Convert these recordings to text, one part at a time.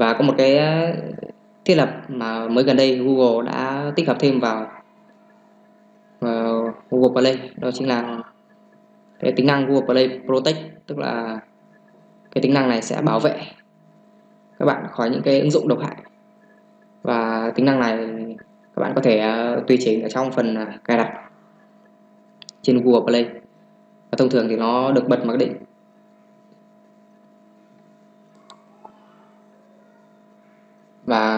và có một cái ờ, thiết lập mà mới gần đây Google đã tích hợp thêm vào, uh, Google Play. Đó chính là cái tính năng Google Play Protect tức là cái tính năng này sẽ bảo vệ các bạn khỏi những cái ứng dụng độc hại. Và tính năng này các bạn có thể uh, tùy chỉnh ở trong phần uh, cài đặt trên Google Play. Và thông thường thì nó được bật mặc định.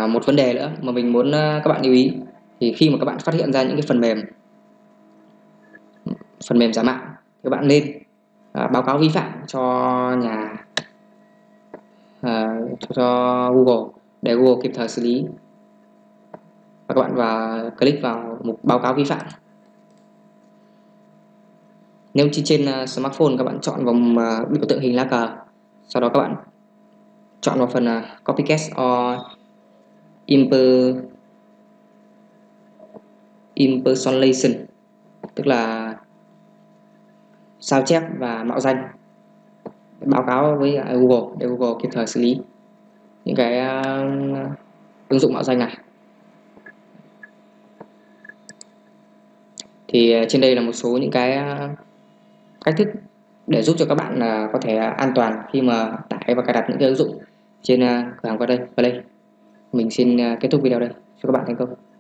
Và một vấn đề nữa mà mình muốn ờ, các bạn lưu ý. Thì khi mà các bạn phát hiện ra những cái phần mềm phần mềm giả mạo các bạn nên uh, báo cáo vi phạm cho nhà uh, cho, cho Google để Google kịp thời xử lý. Và các bạn vào click vào mục báo cáo vi phạm. Nếu chỉ trên uh, smartphone các bạn chọn vào uh, biểu tượng hình lá cờ sau đó các bạn chọn vào phần uh, copycat or imper impersonation, tức là sao chép và mạo danh. Báo cáo với Google để Google kịp thời xử lý những cái à, ứng dụng mạo danh này. Thì à, trên đây là một số những cái à, cách thức để giúp cho các bạn có thể an toàn khi mà tải và cài đặt những cái ứng dụng trên cửa hàng qua đây Play mình xin à, kết thúc video đây. Chúc các bạn thành công.